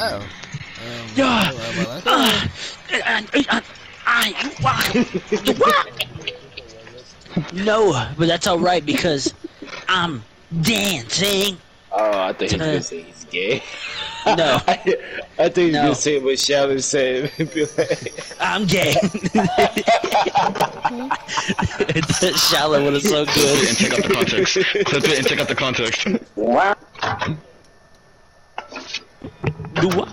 Yeah. Uh, no, but that's all right because I'm dancing. Oh, I thought he was gonna say he's gay. No, I, I think he's No. gonna say what Shallow said. I'm gay. Shallow one is so Clip good. it and take out the context. Clip it and take out the context. Do what?